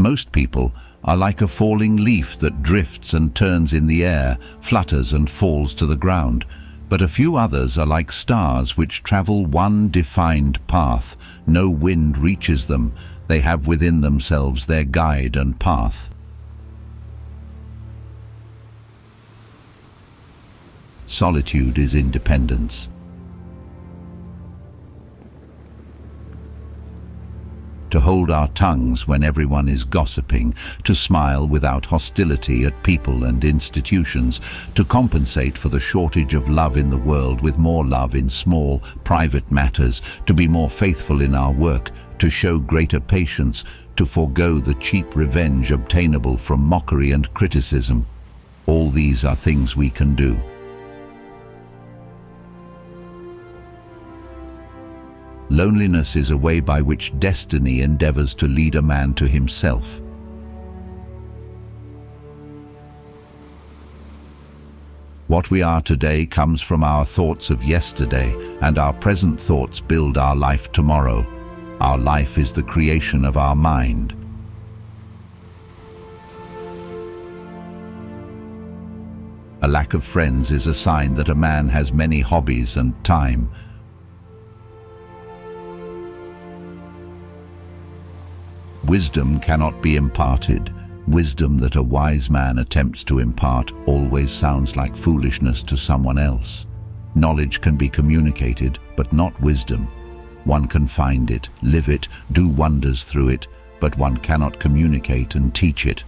Most people are like a falling leaf that drifts and turns in the air, flutters and falls to the ground. But a few others are like stars which travel one defined path. No wind reaches them. They have within themselves their guide and path. Solitude is independence. To hold our tongues when everyone is gossiping, to smile without hostility at people and institutions, to compensate for the shortage of love in the world with more love in small, private matters, to be more faithful in our work, to show greater patience, to forego the cheap revenge obtainable from mockery and criticism. All these are things we can do. Loneliness is a way by which destiny endeavors to lead a man to himself. What we are today comes from our thoughts of yesterday, and our present thoughts build our life tomorrow. Our life is the creation of our mind. A lack of friends is a sign that a man has many hobbies and time, Wisdom cannot be imparted. Wisdom that a wise man attempts to impart always sounds like foolishness to someone else. Knowledge can be communicated, but not wisdom. One can find it, live it, do wonders through it, but one cannot communicate and teach it.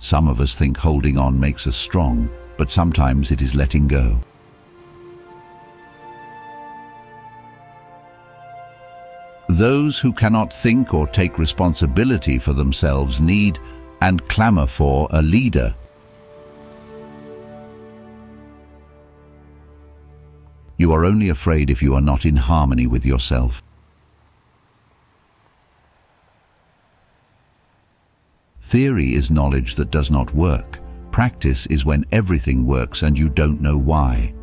Some of us think holding on makes us strong, but sometimes it is letting go. Those who cannot think or take responsibility for themselves need and clamour for a leader. You are only afraid if you are not in harmony with yourself. Theory is knowledge that does not work. Practice is when everything works and you don't know why.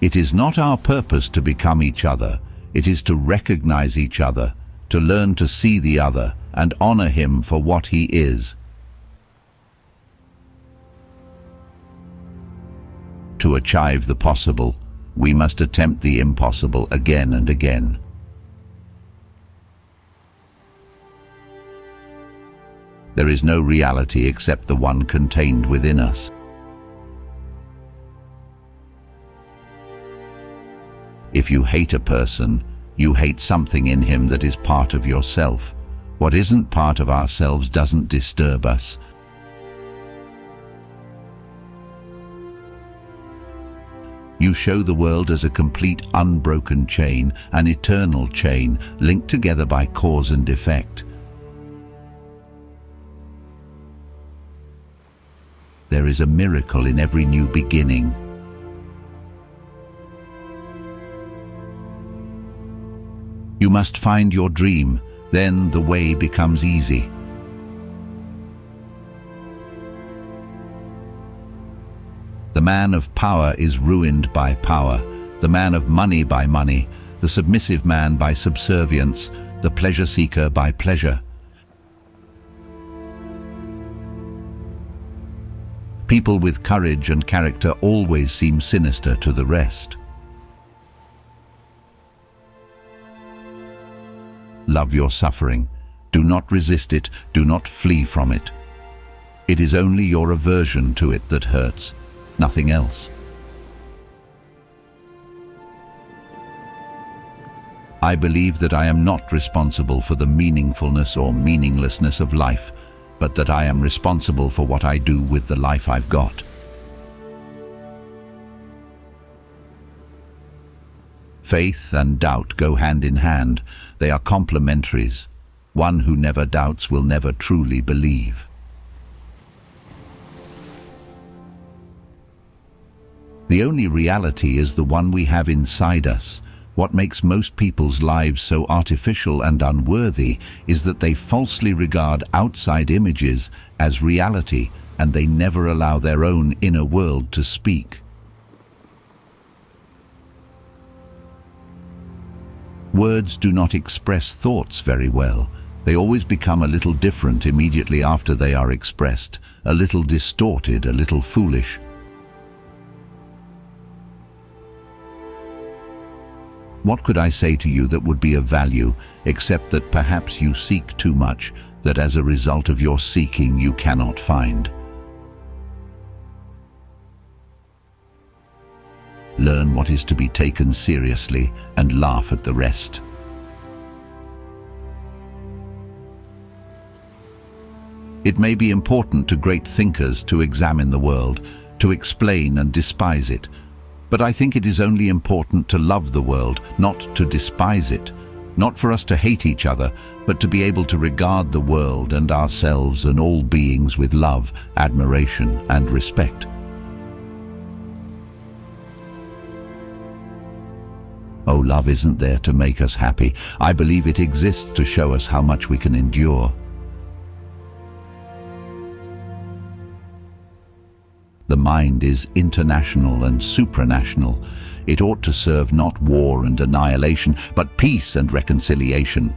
It is not our purpose to become each other. It is to recognize each other, to learn to see the other and honor him for what he is. To achieve the possible, we must attempt the impossible again and again. There is no reality except the one contained within us. If you hate a person, you hate something in him that is part of yourself. What isn't part of ourselves doesn't disturb us. You show the world as a complete unbroken chain, an eternal chain, linked together by cause and effect. There is a miracle in every new beginning. You must find your dream, then the way becomes easy. The man of power is ruined by power, the man of money by money, the submissive man by subservience, the pleasure seeker by pleasure. People with courage and character always seem sinister to the rest. Love your suffering. Do not resist it. Do not flee from it. It is only your aversion to it that hurts, nothing else. I believe that I am not responsible for the meaningfulness or meaninglessness of life, but that I am responsible for what I do with the life I've got. Faith and doubt go hand in hand. They are complementaries. One who never doubts will never truly believe. The only reality is the one we have inside us. What makes most people's lives so artificial and unworthy is that they falsely regard outside images as reality and they never allow their own inner world to speak. Words do not express thoughts very well. They always become a little different immediately after they are expressed, a little distorted, a little foolish. What could I say to you that would be of value, except that perhaps you seek too much, that as a result of your seeking you cannot find? Learn what is to be taken seriously and laugh at the rest. It may be important to great thinkers to examine the world, to explain and despise it, but I think it is only important to love the world, not to despise it, not for us to hate each other, but to be able to regard the world and ourselves and all beings with love, admiration and respect. Oh, love isn't there to make us happy. I believe it exists to show us how much we can endure. The mind is international and supranational. It ought to serve not war and annihilation, but peace and reconciliation.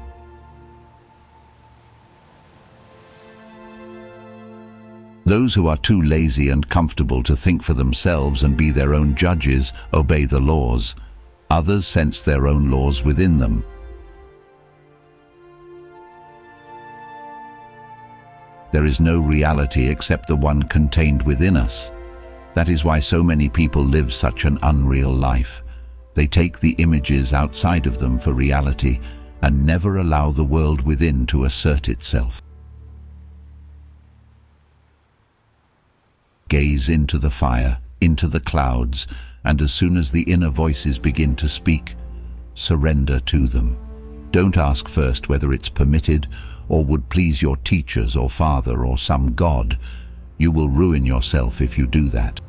Those who are too lazy and comfortable to think for themselves and be their own judges obey the laws. Others sense their own laws within them. There is no reality except the one contained within us. That is why so many people live such an unreal life. They take the images outside of them for reality and never allow the world within to assert itself. Gaze into the fire, into the clouds, and as soon as the inner voices begin to speak, surrender to them. Don't ask first whether it's permitted or would please your teachers or father or some god. You will ruin yourself if you do that.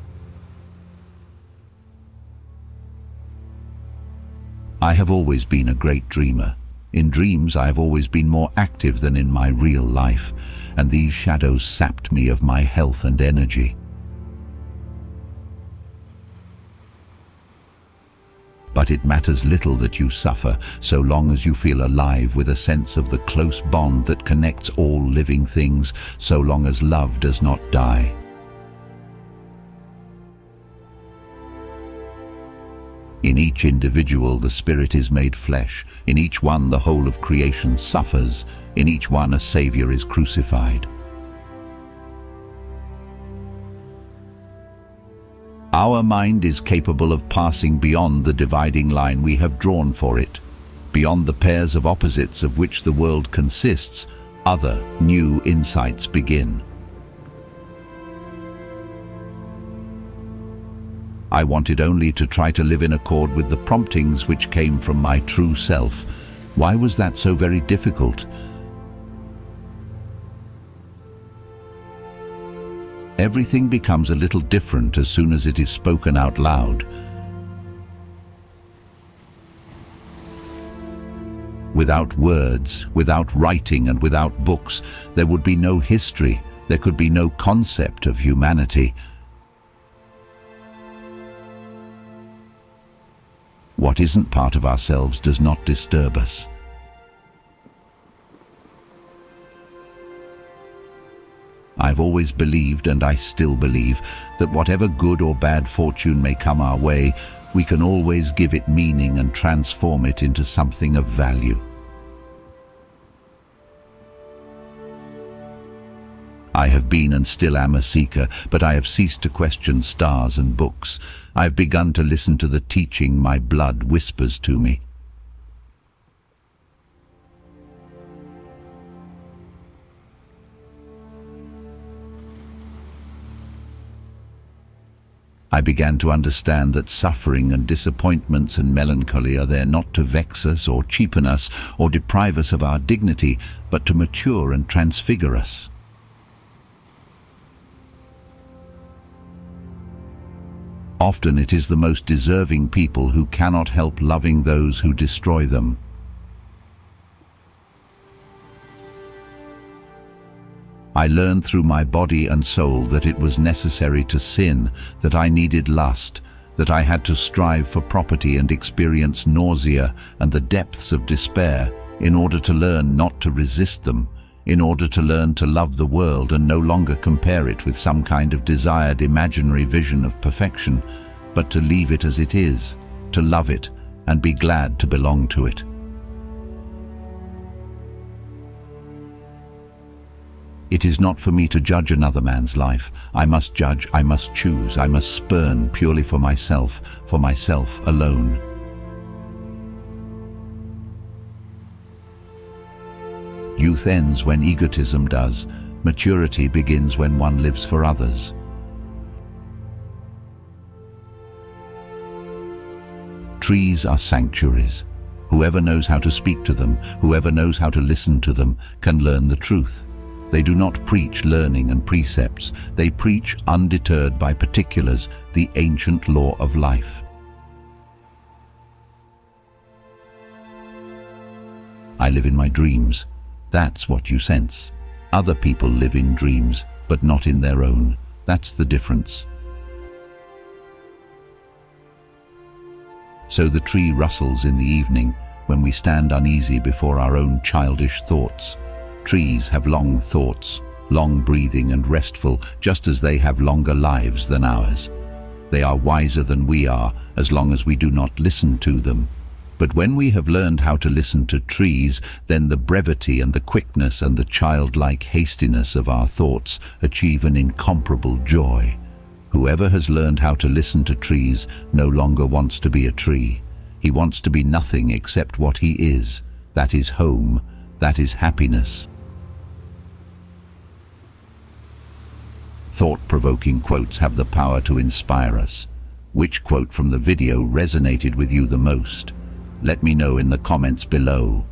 I have always been a great dreamer. In dreams I have always been more active than in my real life, and these shadows sapped me of my health and energy. But it matters little that you suffer, so long as you feel alive with a sense of the close bond that connects all living things, so long as love does not die. In each individual the spirit is made flesh, in each one the whole of creation suffers, in each one a Saviour is crucified. Our mind is capable of passing beyond the dividing line we have drawn for it. Beyond the pairs of opposites of which the world consists, other, new insights begin. I wanted only to try to live in accord with the promptings which came from my true self. Why was that so very difficult? Everything becomes a little different as soon as it is spoken out loud. Without words, without writing and without books, there would be no history, there could be no concept of humanity. What isn't part of ourselves does not disturb us. I've always believed, and I still believe, that whatever good or bad fortune may come our way, we can always give it meaning and transform it into something of value. I have been and still am a seeker, but I have ceased to question stars and books. I have begun to listen to the teaching my blood whispers to me. I began to understand that suffering and disappointments and melancholy are there not to vex us or cheapen us or deprive us of our dignity, but to mature and transfigure us. Often it is the most deserving people who cannot help loving those who destroy them. I learned through my body and soul that it was necessary to sin, that I needed lust, that I had to strive for property and experience nausea and the depths of despair in order to learn not to resist them, in order to learn to love the world and no longer compare it with some kind of desired imaginary vision of perfection, but to leave it as it is, to love it and be glad to belong to it. It is not for me to judge another man's life. I must judge, I must choose, I must spurn purely for myself, for myself alone. Youth ends when egotism does. Maturity begins when one lives for others. Trees are sanctuaries. Whoever knows how to speak to them, whoever knows how to listen to them, can learn the truth. They do not preach learning and precepts. They preach, undeterred by particulars, the ancient law of life. I live in my dreams. That's what you sense. Other people live in dreams, but not in their own. That's the difference. So the tree rustles in the evening when we stand uneasy before our own childish thoughts. Trees have long thoughts, long breathing and restful, just as they have longer lives than ours. They are wiser than we are, as long as we do not listen to them. But when we have learned how to listen to trees, then the brevity and the quickness and the childlike hastiness of our thoughts achieve an incomparable joy. Whoever has learned how to listen to trees no longer wants to be a tree. He wants to be nothing except what he is. That is home. That is happiness. Thought-provoking quotes have the power to inspire us. Which quote from the video resonated with you the most? Let me know in the comments below.